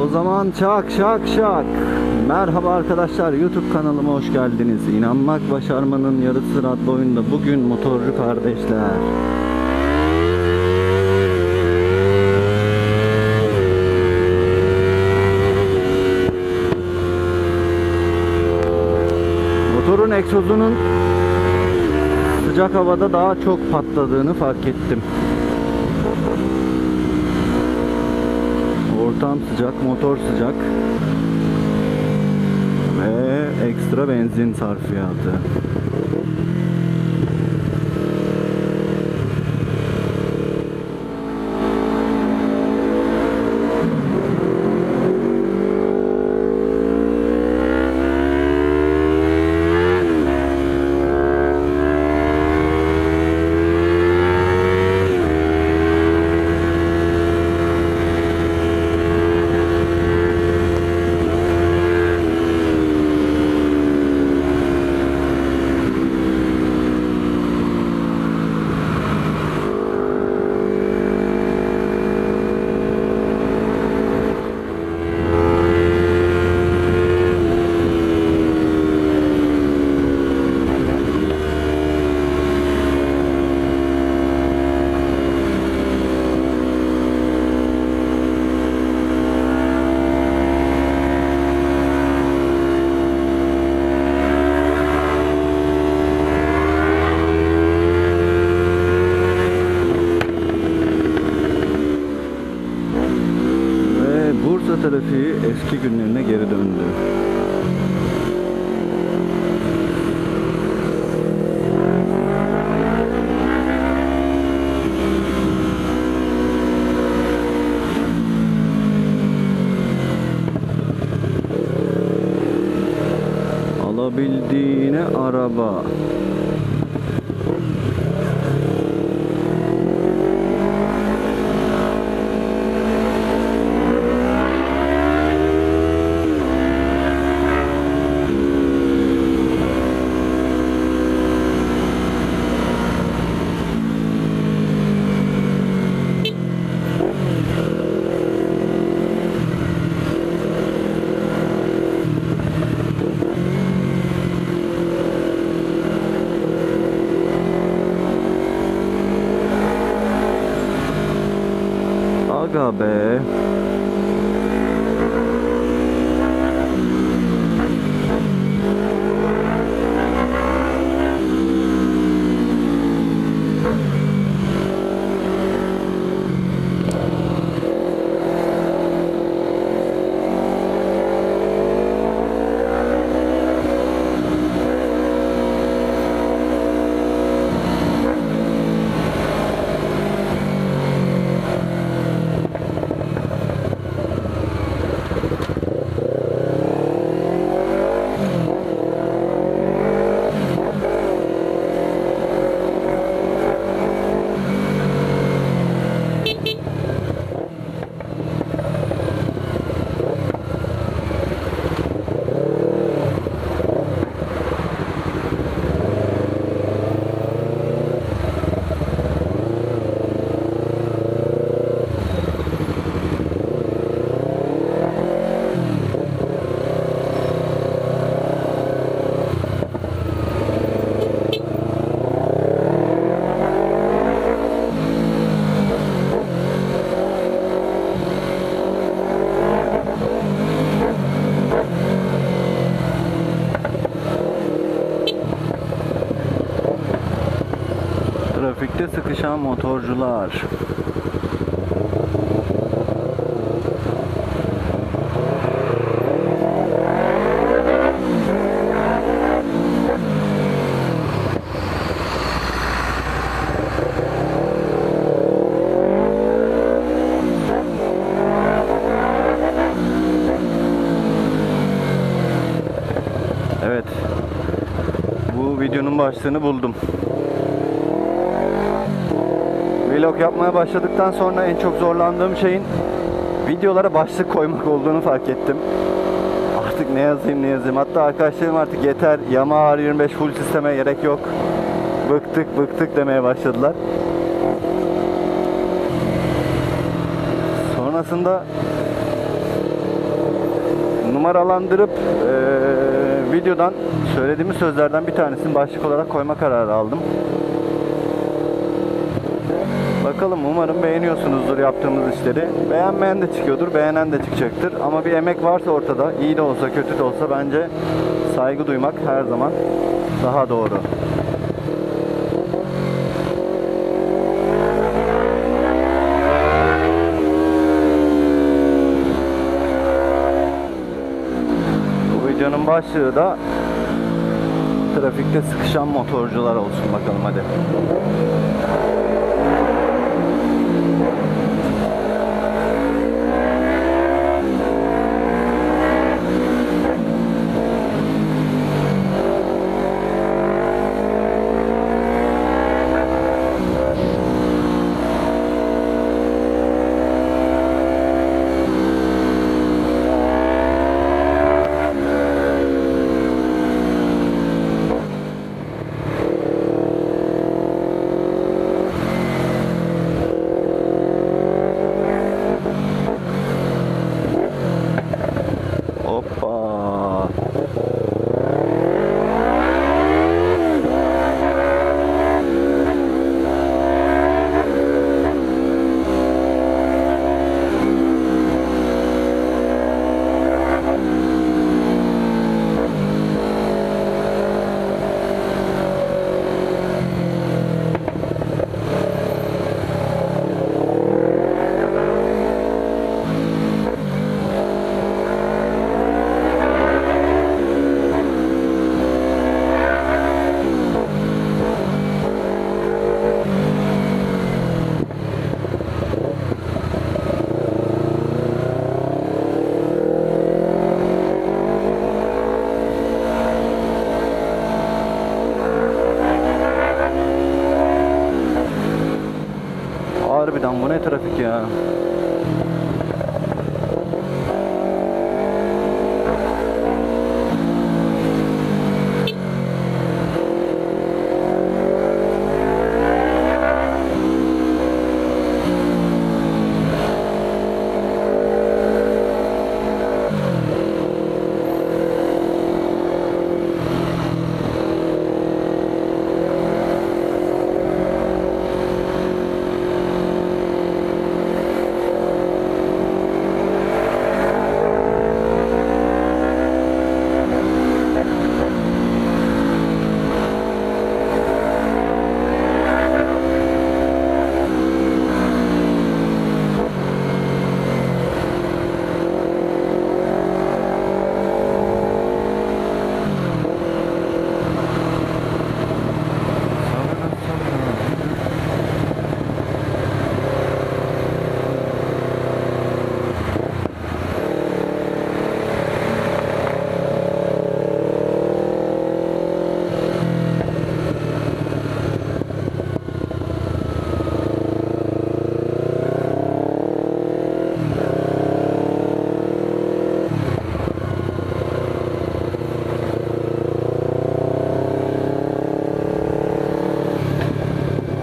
O zaman şak şak şak. Merhaba arkadaşlar YouTube kanalıma hoş geldiniz. İnanmak başarmanın yarısı adlı oyunda bugün motorcu kardeşler. Motorun egzozunun sıcak havada daha çok patladığını fark ettim. Ortam sıcak, motor sıcak. Ve ekstra benzin sarfiyatı. Araba. 네. Trafikte sıkışan motorcular. Evet. Bu videonun başlığını buldum. Vlog yapmaya başladıktan sonra en çok zorlandığım şeyin videolara başlık koymak olduğunu fark ettim. Artık ne yazayım ne yazayım. Hatta arkadaşlarım artık yeter Yamaha R25 full sisteme gerek yok. Bıktık bıktık demeye başladılar. Sonrasında numaralandırıp eee, videodan söylediğimiz sözlerden bir tanesini başlık olarak koyma kararı aldım. Bakalım umarım beğeniyorsunuzdur yaptığımız işleri. Beğenmeyen de çıkıyordur, beğenen de çıkacaktır. Ama bir emek varsa ortada, iyi de olsa kötü de olsa bence saygı duymak her zaman daha doğru. Bu videonun başlığı da trafikte sıkışan motorcular olsun bakalım hadi. Harbiden bu ne trafik ya?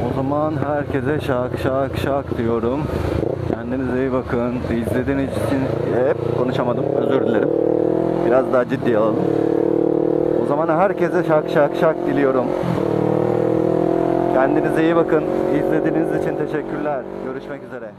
O zaman herkese şak şak şak diyorum. Kendinize iyi bakın. İzlediğiniz için hep konuşamadım. Özür dilerim. Biraz daha ciddi alalım. O zaman herkese şak şak şak diliyorum. Kendinize iyi bakın. İzlediğiniz için teşekkürler. Görüşmek üzere.